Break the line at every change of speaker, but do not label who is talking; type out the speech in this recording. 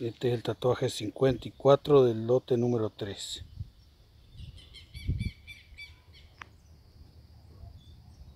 Este es el tatuaje 54 del lote número 3.